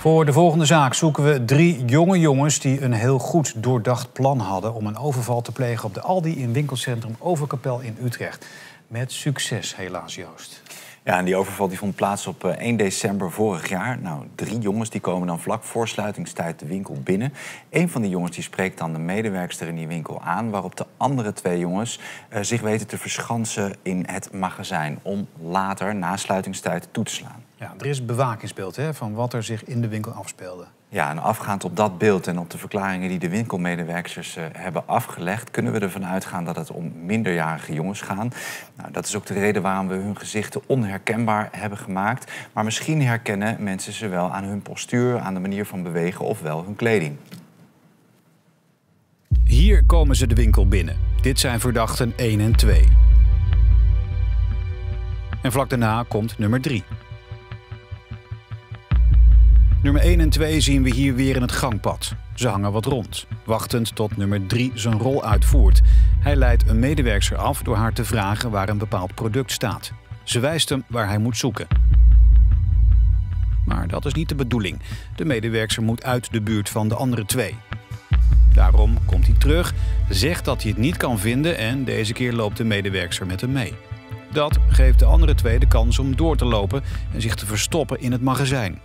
Voor de volgende zaak zoeken we drie jonge jongens die een heel goed doordacht plan hadden om een overval te plegen op de Aldi in winkelcentrum Overkapel in Utrecht. Met succes, helaas, Joost. Ja, en die overval die vond plaats op 1 eh, december vorig jaar. Nou, drie jongens die komen dan vlak voor sluitingstijd de winkel binnen. Een van die jongens die spreekt dan de medewerkster in die winkel aan... waarop de andere twee jongens uh, zich weten te verschansen in het magazijn... om later, na sluitingstijd, toe te slaan. Ja, er is bewakingsbeeld hè, van wat er zich in de winkel afspeelde. Ja, en afgaand op dat beeld en op de verklaringen die de winkelmedewerkers uh, hebben afgelegd, kunnen we ervan uitgaan dat het om minderjarige jongens gaan. Nou, dat is ook de reden waarom we hun gezichten onherkenbaar hebben gemaakt. Maar misschien herkennen mensen ze wel aan hun postuur, aan de manier van bewegen of wel hun kleding. Hier komen ze de winkel binnen. Dit zijn verdachten 1 en 2. En vlak daarna komt nummer 3. Nummer 1 en 2 zien we hier weer in het gangpad. Ze hangen wat rond, wachtend tot nummer 3 zijn rol uitvoert. Hij leidt een medewerkster af door haar te vragen waar een bepaald product staat. Ze wijst hem waar hij moet zoeken. Maar dat is niet de bedoeling. De medewerkster moet uit de buurt van de andere twee. Daarom komt hij terug, zegt dat hij het niet kan vinden en deze keer loopt de medewerkster met hem mee. Dat geeft de andere twee de kans om door te lopen en zich te verstoppen in het magazijn.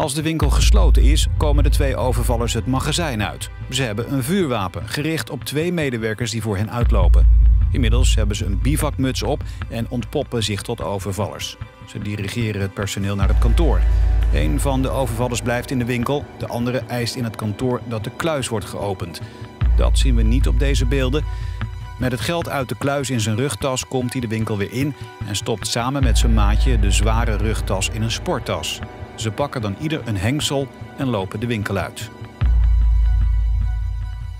Als de winkel gesloten is, komen de twee overvallers het magazijn uit. Ze hebben een vuurwapen, gericht op twee medewerkers die voor hen uitlopen. Inmiddels hebben ze een bivakmuts op en ontpoppen zich tot overvallers. Ze dirigeren het personeel naar het kantoor. Een van de overvallers blijft in de winkel, de andere eist in het kantoor dat de kluis wordt geopend. Dat zien we niet op deze beelden. Met het geld uit de kluis in zijn rugtas komt hij de winkel weer in en stopt samen met zijn maatje de zware rugtas in een sporttas. Ze pakken dan ieder een hengsel en lopen de winkel uit.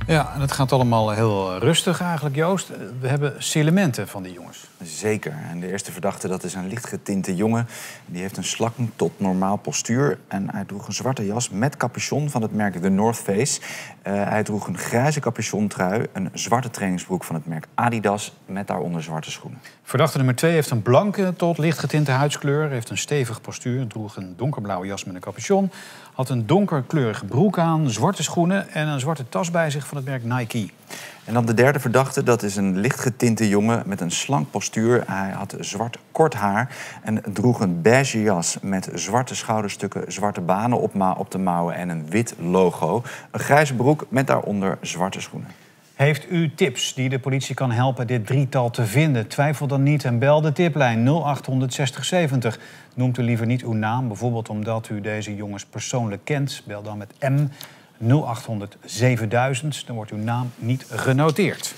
Ja, en het gaat allemaal heel rustig eigenlijk, Joost. We hebben elementen van die jongens. Zeker. En de eerste verdachte dat is een lichtgetinte jongen. Die heeft een slak tot normaal postuur. En hij droeg een zwarte jas met capuchon van het merk The North Face. Uh, hij droeg een grijze capuchontrui, een zwarte trainingsbroek van het merk Adidas... met daaronder zwarte schoenen. Verdachte nummer 2 heeft een blanke tot lichtgetinte huidskleur... heeft een stevig postuur, droeg een donkerblauwe jas met een capuchon... had een donkerkleurige broek aan, zwarte schoenen... en een zwarte tas bij zich van het merk Nike. En dan de derde verdachte, dat is een lichtgetinte jongen met een slank postuur. Hij had zwart kort haar en droeg een beige jas met zwarte schouderstukken, zwarte banen op, op de mouwen en een wit logo. Een grijze broek met daaronder zwarte schoenen. Heeft u tips die de politie kan helpen dit drietal te vinden? Twijfel dan niet en bel de tiplijn 0800 6070. Noemt u liever niet uw naam, bijvoorbeeld omdat u deze jongens persoonlijk kent. Bel dan met M 0800 7000. Dan wordt uw naam niet genoteerd.